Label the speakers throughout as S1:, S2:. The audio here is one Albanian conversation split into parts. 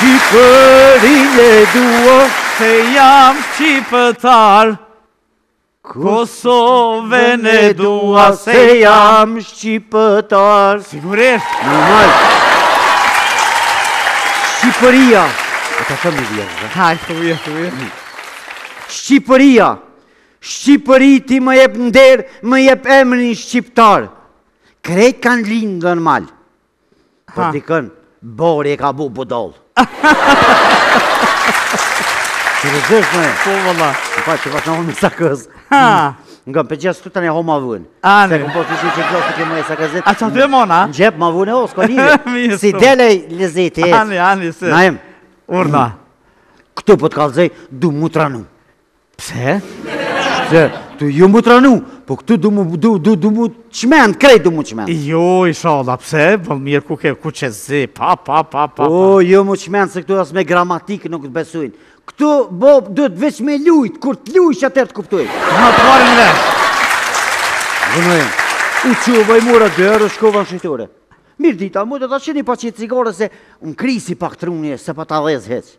S1: Shqipërinë e dua
S2: se jam shqipëtar Kosovën e dua
S1: se jam shqipëtar
S2: Sigurisht
S1: Normal Shqipëria A t'thashë i vjetër
S2: Ha, i vjetër, i vjetër
S1: Shqipëria Shqipëri ti më jep nder, më jep emrin shqiptar. Krejt kanë lind n'mal. Po dikon bori e ka bu budall. Që në gjësh me...
S2: Po, vëlla.
S1: Në pa që vashë në homë në sakës.
S2: Ha!
S1: Nga për gjësë të të një homë ma vënë.
S2: Ani.
S1: Se këmë po të që që gjësë të kemë e sakëzit.
S2: A që të e mona?
S1: Në xhep ma vënë e osë,
S2: ka
S1: një. Si del lezet e...
S2: Ani, ani, se.
S1: Naim.
S2: Urna.
S1: Këtu po të kallzoj, du m'u tranu.
S2: Pse?
S1: Pse? Se jo m'u tranu, po këtu du mu, du, du, du m'u çmend, krejt du m'u çmend.
S2: Jo, ishalla, pse? Po mirë ku ke, kuku zi, pa, pa, pa, pa.
S1: O, jo m'u çmend, se këtu as me gramatikë nuk të besojn. Këtu, bo, duhet veç me lujt, kur të lujt qatherë të kuptojn.
S2: A t'marr në vesh.
S1: Vënojnë, u që u vajmura dërë, u shkova në shitore. Mirëdita, mu të të qeni pa qit cigare se unë krisi pak trunje, se pa ta dhez hiç.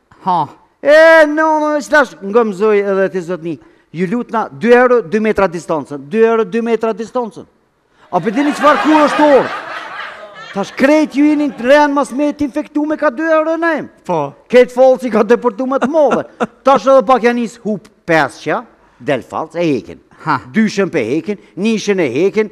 S2: Ha.
S1: E, no, no, e qetash, ngo m'zoj edhe ti zotni. Ju lutna, 2 euro, 2 metra distancën. 2 euro, 2 metra distancën. A p'e dini çfarë ku është ora? Tash krejt ju jeni në rend mas me të infektu me ka 2 euro Naim.
S2: Po.
S1: Krejt fals qi ka depërtu me të madhe. Tash edhe pak ja nis hup 5-shja, del fals, e hekin.
S2: Ha.
S1: Dyshen p'e hekin, njishen e hekin,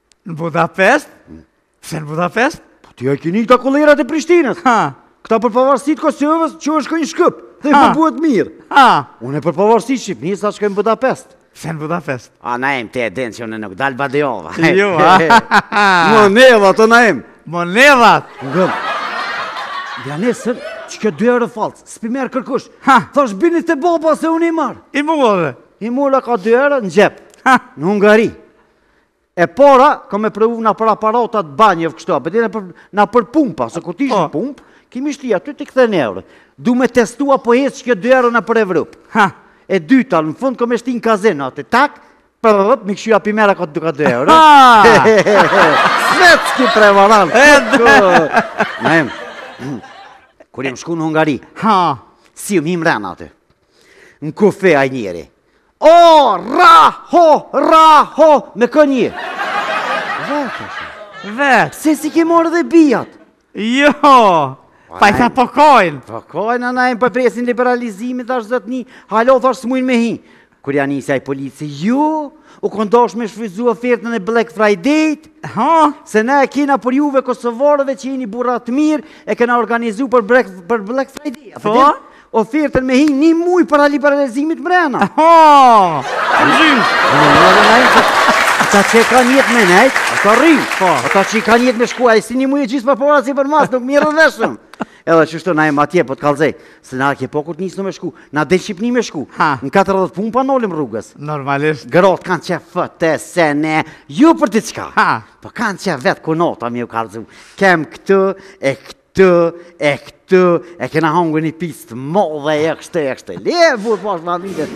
S1: Në Budapest?
S2: Mm. Pse në Budapest?
S1: Po ti e kini këta kulerat e Prishtinës.
S2: Ha.
S1: Këta për pavarsi t' Kosovës shkojnë Shkup. Dhe po bahet mirë.
S2: Ha.
S1: Unë për pavarsi t'Shqipnisë shkova Budapest.
S2: Pse në Budapest?
S1: A, Naim, ti e din që unë nuk dal badihava.
S2: Jo,
S1: ha. Monedat, Naim.
S2: Monedat.
S1: Ngom. Ja nesër, qikjo dy euro falc, s'p'i merr kërkush.
S2: Ha.
S1: Thash bini te baba se unë i marr.
S2: I mblodhe.
S1: I mblodha ka dy euro në xhep.
S2: Ha.
S1: Në Hungari. E para, ka me provu nëpër aparatat banjove kështu, apet edhe nëpër pumpa, se kur ti
S2: shkon
S1: n'pumpë, ki me shti aty ti kthen euro. Du me testu a po ec kjo 2 euro nëpër Evropë.
S2: Ha.
S1: E dyta, në fund ka me shti në kazino aty, tak, për rrëp, mi këshu api mera ka të duka 2 euro.
S2: Ha!
S1: S'met
S2: s'ki
S1: prevaran. Naim, kur jam shku në Hungari,
S2: ha,
S1: si jam hi mrena aty. Në kufi ai njeri, O, ra, ho, ra, ho, me kë një? Vetë,
S2: vetë,
S1: pse s'i ke marrë edhe bijat.
S2: Jo, pa i tha pokojnë.
S1: Pokojnë, a na e po presin liberalizimin, ashtë zotni, hala, thashë s'mujnë me hi. Kur ja nisi ai polici, ju, u kondosh me shfrytëzu ofertën e Black Friday,
S2: ha,
S1: se ne e kena për juve Kosovarëve që jeni burra t'mirë, e kena organizu për Black, për Black Friday.
S2: Po?
S1: ofertën me hi një muj para liberalizimit mrena.
S2: Aha! Rëzim!
S1: Ata që e ka nijet me nejtë, ata rrinë.
S2: Po.
S1: Ata që e ka nijet me shku, ai si një muj e gjithë përpara si përmas, nuk mirë dhe shumë. Edhe që shtë na e ma tje, po të kallzoj, se na ke pokut nisëm me shku, na edhe n'Shqipni me shku, në 40 pumpa nalum rrugës.
S2: Normalisht.
S1: Gratë kanë qef, se ne, jo për
S2: çka.
S1: Po kanë që vetë ku nota me u kallzu. Kem këtu e këtu. Këtu e këtu e kena hangër një picë të madhe e kështu e kështu. Le e burrë po është ma vitet.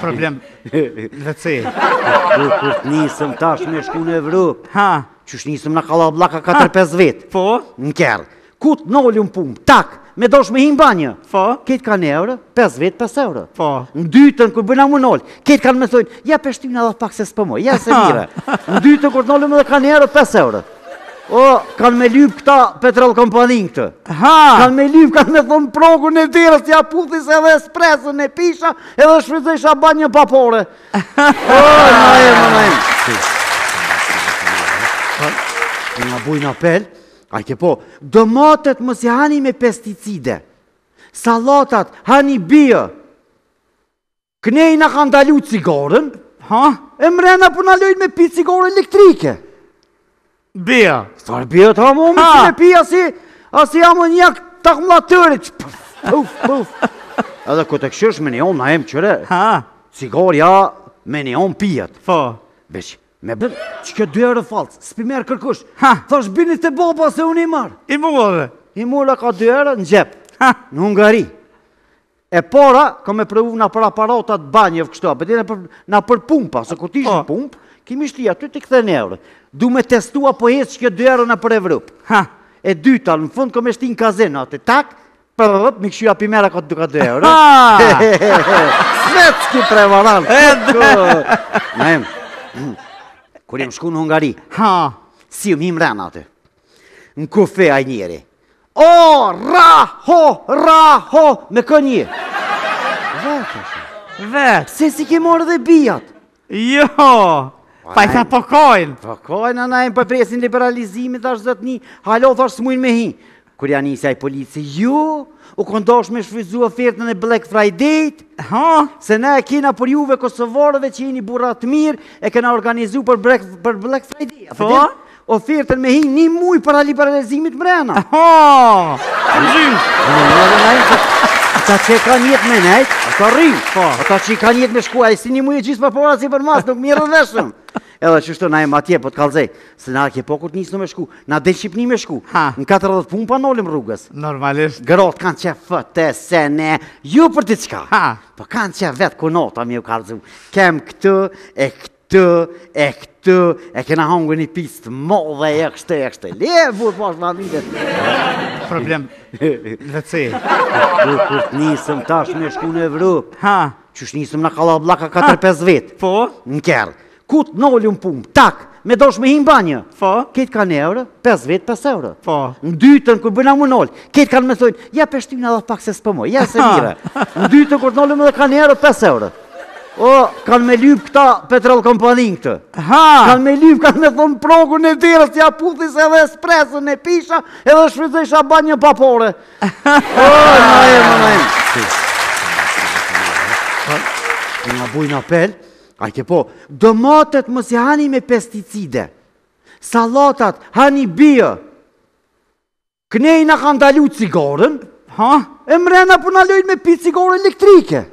S2: Problem dhe ci.
S1: Kur kur të nisëm tash me shku në Evropë.
S2: Ha.
S1: Qysh nisëm na kallabllak 4-5 vetë.
S2: Po.
S1: Në kerr. Kur të nalum në pumpë. Tak. Me dashtë me hi n'banjo.
S2: Po.
S1: Krejt ka një euro. 5 vetë 5 euro.
S2: Po.
S1: Në dytën kur bëjna me u nalë. Krejt kanë me thonë. Ja po e shtyjmë edhe pak se s'po moj. Ja se mire. Në dytën kur të nalum edhe ka një euro 5 euro. O, kanë me lypë këta Petrol Company-n këtu.
S2: Ha!
S1: Kanë me lypë, kanë me thonë pragun e derës ja puthi se edhe espreson e pisha, edhe shfrytëzojsha banjon pa pare. O, në e më në e më. Po bojnë apel, atje po, domatet mos i hani me pesticide, sallatat, hani bio, Knej na kanë ndalu cigaren,
S2: ha?
S1: E mrena për po na lojnë me pi cigare elektrike. Bio. Sar bio ta më
S2: më
S1: që me pi asi, asi jam më njak të akumulatorit. Puf, puf, puf. Edhe këtë këshësh me një anë na emë qëre.
S2: Ha?
S1: Cigarja me një anë pijet.
S2: Po.
S1: Veç, me bërë, që kjo dy euro fallc, s'pi merr kërkush.
S2: Ha?
S1: Thashë bini te baba se unë i marr.
S2: I mërë.
S1: I mërë ka dy euro në xhep.
S2: Ha?
S1: Në Hungari. E para, kam me provu nëpër aparatat e banjove kështu, a pëtjene për në për pumpa, se kur ti
S2: ishë
S1: në po. pumpë, ki me shti aty ta kthen euro. Du me testu a po hec kjo dy euro nëpër Evropë.
S2: Ha,
S1: e dyta, në fund kam me shti në kazino aty, tak, për rëp, mi këshu api mera ka të duka dy euro.
S2: Ha!
S1: Smetë që
S2: prevarant.
S1: Në em, kur jam shku në Hungari,
S2: ha,
S1: si jem hi mrena aty. Në kufi ai njeri, O, ra, ho, ra, ho, me kë një? Vetë,
S2: vetë,
S1: pse s'i ke morrë edhe bijat.
S2: Jo, pa i tha pokojnë.
S1: Pokojnë, a na e më po presin liberalizimin, thashë zotni, halo, thashë s'mujnë me hi. Kur ja nisi ai polici, ju, u kon dashtë me shfrytzu ofertën e Black Friday,
S2: ha,
S1: se ne e kena për juve Kosovarëve që jeni burra t'mirë, e kena organizu për Black, për Black Friday.
S2: Po?
S1: ofertën me hi një muj para liberalizimit mrena.
S2: Aha!
S1: Përgjim! Në një dhe në një Ata që ka nijet me nejt, ata rri.
S2: Po.
S1: Ata që ka nijet me shku, ai si një muj gjithë përpara si përmas, nuk mirë dhe shumë. Edhe qashtu na e matje, po të kallzoj, se na ke po kur t'nisemi me shku, në Shqipni me shku, në 40 pumpa nolemi rrugës.
S2: Normalisht.
S1: Grot knaqen vetë, se ne, ju për
S2: çka.
S1: Po knaqen vetë ku nota me ju kallzu. Kem këtë e këtë. Këtë e këtë e kena hongër një picë të modhe e kështu e kështu. Le e burrë po është ma vitet.
S2: Problem dhe ci.
S1: Kur kur të nisëm tash me shku në Evropë.
S2: Ha.
S1: Qysh nisëm na kallabllak 4-5 vetë.
S2: Po.
S1: Në kerr. Kur të nolem n'pumpë. Tak. Me dashtë me hi n'banjë.
S2: Po.
S1: Krejt ka një euro. 5 vetë 5 euro.
S2: Po.
S1: Në dytën kur bojna m'u nolë. Krejt kanë me thonë. Ja pe shtyjmë edhe pak se s'po mojë. Ja se mire. Në dytën kur të nolem edhe ka një euro 5 euro. O, kanë me lypë këta Petrol Kompaninë këtë.
S2: Ha!
S1: Kanë me lypë, kanë me thonë progun e derës, ja puthi se edhe espresën e pisha, edhe shfrytzojsha banjën pa pore. O, në e më në e më. Na bojnë apel, a ke pa, domatet mos i hani me pesticide, sallatat, hani bio, Knej na kanë ndalu cigaren,
S2: ha?
S1: E mrena prap po na lojnë me pi cigare elektrike.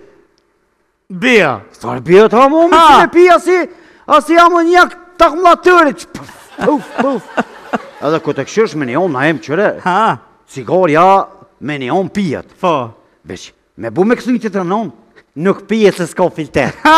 S2: Bio.
S1: Çfarë bio të hamë,
S2: më
S1: që me pi asi, asi hamë një jakë t'akumulatorit. Puf, puf. Edhe kur t'e kshyrsh me një onë na emë qëre.
S2: Ha?
S1: Cigarja me një onë pihet.
S2: Po.
S1: Veç, me bu me kthy n'tjetrën onë, nuk pihet se s'ka filter.
S2: Ha!